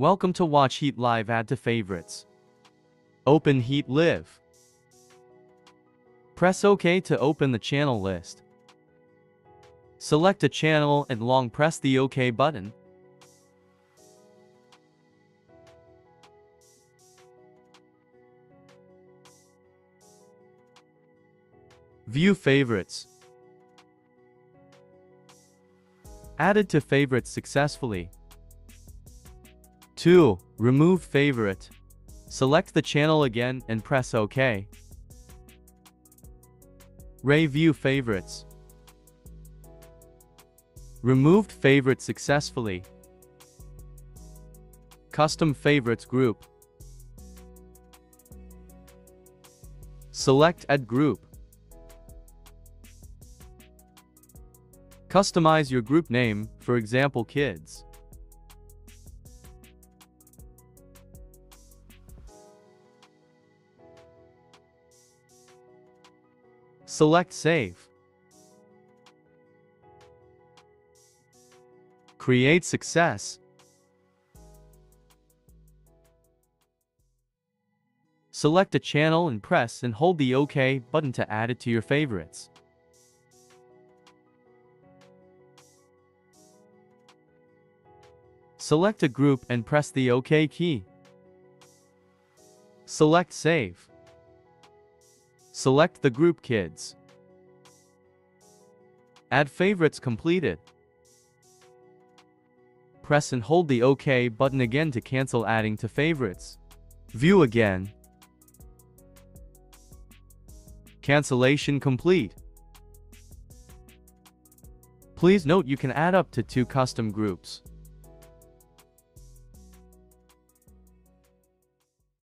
Welcome to Watch Heat Live Add to Favorites. Open Heat Live. Press OK to open the channel list. Select a channel and long press the OK button. View favorites. Added to favorites successfully. 2. Remove favorite. Select the channel again and press OK. Ray View Favorites. Removed favorite successfully. Custom Favorites Group. Select Add Group. Customize your group name, for example Kids. Select Save. Create success. Select a channel and press and hold the OK button to add it to your favorites. Select a group and press the OK key. Select Save. Select the group Kids. Add favorites completed. Press and hold the OK button again to cancel adding to favorites. View again. Cancellation complete. Please note you can add up to two custom groups.